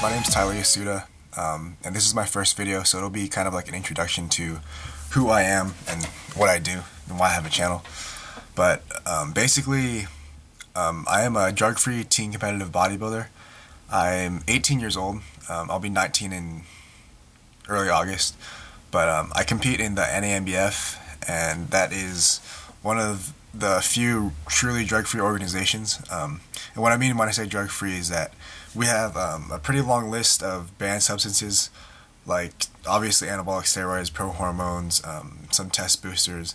My name's Tyler Yasuda, um, and this is my first video, so it'll be kind of like an introduction to who I am and what I do and why I have a channel. But um, basically, um, I am a drug-free teen competitive bodybuilder. I'm 18 years old. Um, I'll be 19 in early August. But um, I compete in the NANBF, and that is one of the few truly drug-free organizations. Um, and what I mean when I say drug-free is that we have um, a pretty long list of banned substances, like obviously anabolic steroids, pro hormones, um, some test boosters,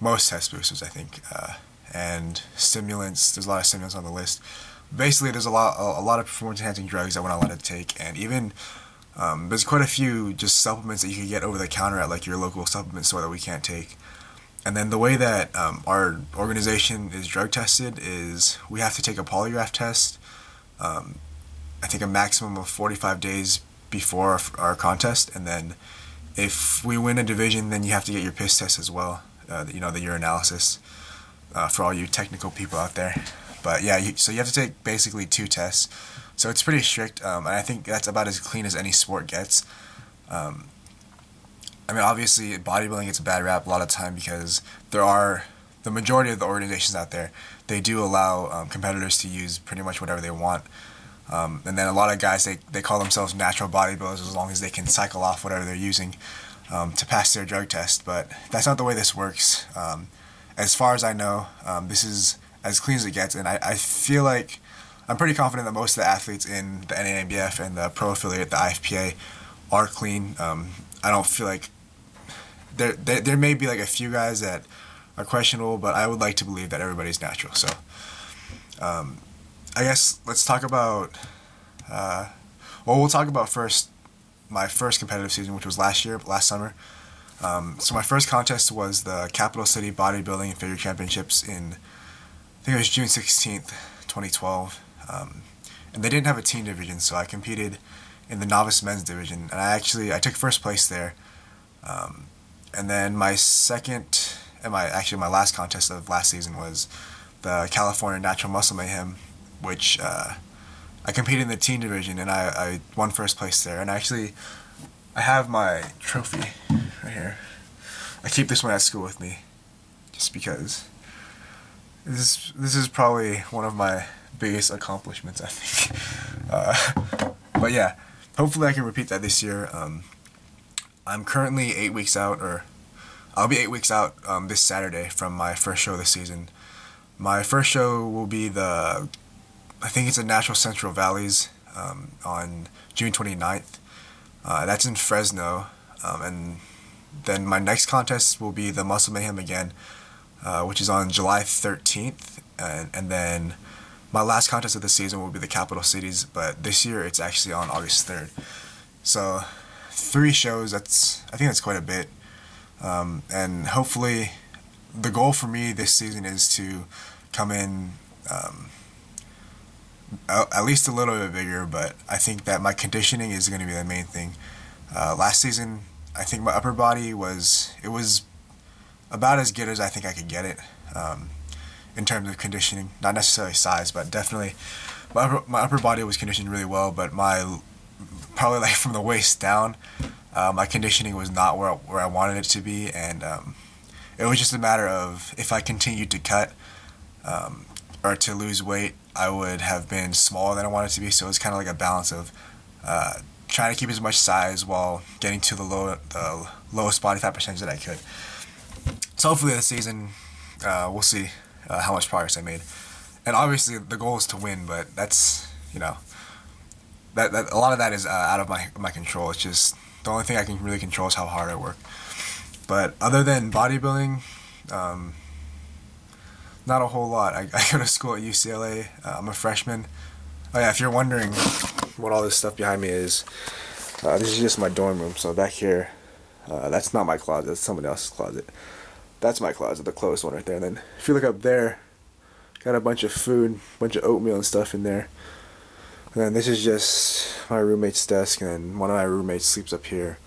most test boosters, I think, uh, and stimulants. There's a lot of stimulants on the list. Basically, there's a lot a, a lot of performance-enhancing drugs that we're not allowed to take, and even um, there's quite a few just supplements that you can get over the counter at like your local supplement store that we can't take. And then the way that um, our organization is drug tested is we have to take a polygraph test. Um, I think a maximum of 45 days before our, our, contest, and then if we win a division, then you have to get your piss test as well. Uh, you know the urinalysis uh, for all you technical people out there. But yeah, you, so you have to take basically two tests. So it's pretty strict, um, and I think that's about as clean as any sport gets. Um, I mean, obviously, bodybuilding gets a bad rap a lot of time because there are the majority of the organizations out there. They do allow um, competitors to use pretty much whatever they want. Um, and then a lot of guys they, they call themselves natural bodybuilders as long as they can cycle off whatever they're using um, to pass their drug test. But that's not the way this works. Um, as far as I know, um, this is as clean as it gets, and I, I feel like I'm pretty confident that most of the athletes in the NANBF and the pro affiliate, the IFPA, are clean. Um, I don't feel like there, there may be like a few guys that are questionable, but I would like to believe that everybody's natural. So. Um, I guess let's talk about. Uh, well, we'll talk about first my first competitive season, which was last year, last summer. Um, so my first contest was the Capital City Bodybuilding and Figure Championships in, I think it was June 16th, 2012. Um, and they didn't have a teen division, so I competed in the novice men's division, and I actually I took first place there. Um, and then my second, and my actually my last contest of last season was the California Natural Muscle Mayhem which uh, I competed in the teen division and I, I won first place there. And actually, I have my trophy right here. I keep this one at school with me, just because this is this is probably one of my biggest accomplishments. I think. Uh, but yeah, hopefully I can repeat that this year. Um, I'm currently eight weeks out, or I'll be eight weeks out um, this Saturday from my first show this season. My first show will be the I think it's the Natural Central Valleys um, on June 29th. Uh, that's in Fresno. Um, and then my next contest will be the Muscle Mayhem again, uh, which is on July 13th. And, and then my last contest of the season will be the Capital Cities, but this year it's actually on August 3rd. So three shows, that's I think that's quite a bit. Um, and hopefully the goal for me this season is to come in um, at least a little bit bigger, but I think that my conditioning is going to be the main thing. Uh, last season, I think my upper body was it was about as good as I think I could get it um, in terms of conditioning. Not necessarily size, but definitely my upper, my upper body was conditioned really well. But my probably like from the waist down, uh, my conditioning was not where where I wanted it to be, and um, it was just a matter of if I continued to cut um, or to lose weight I would have been smaller than I wanted to be. So it was kind of like a balance of uh, trying to keep as much size while getting to the low, the lowest body fat percentage that I could. So hopefully this season, uh, we'll see uh, how much progress I made. And obviously the goal is to win, but that's you know that, that a lot of that is uh, out of my my control. It's just the only thing I can really control is how hard I work. But other than bodybuilding. Um, not a whole lot. I, I go to school at UCLA. Uh, I'm a freshman. Oh yeah, if you're wondering what all this stuff behind me is, uh, this is just my dorm room. So back here, uh, that's not my closet. That's someone else's closet. That's my closet, the closest one right there. And then if you look up there, got a bunch of food, bunch of oatmeal and stuff in there. And then this is just my roommate's desk, and one of my roommates sleeps up here.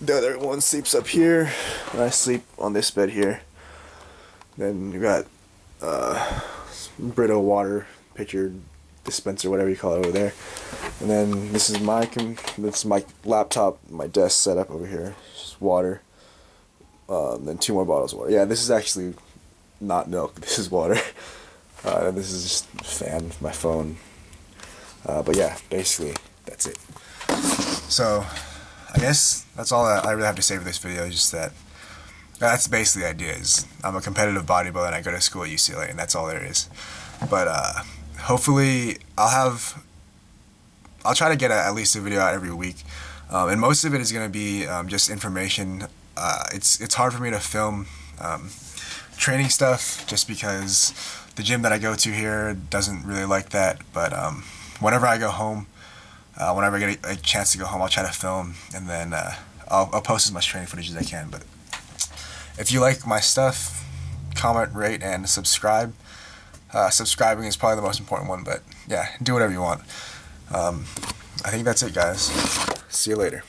The other one sleeps up here, and I sleep on this bed here. Then you got uh, Brita water pitcher dispenser, whatever you call it over there. And then this is my com this is my laptop, my desk setup over here. Just water. Uh, then two more bottles of water. Yeah, this is actually not milk. This is water. Uh, and this is just fan, my phone. Uh, but yeah, basically that's it. So I guess that's all I really have to say for this video. Just that that's basically the idea. Is I'm a competitive bodybuilder and I go to school at UCLA, and that's all there is. But uh, hopefully, I'll have. I'll try to get a, at least a video out every week, um, and most of it is going to be um, just information. Uh, it's it's hard for me to film um, training stuff just because the gym that I go to here doesn't really like that. But um, whenever I go home, uh, whenever I get a, a, chance to go home, I'll try to film and then uh, I'll, I'll post as much training footage as I can. But if you like my stuff, comment, rate, and subscribe. Uh, subscribing is probably the most important one, but yeah, do whatever you want. Um, I think that's it, guys. See you later.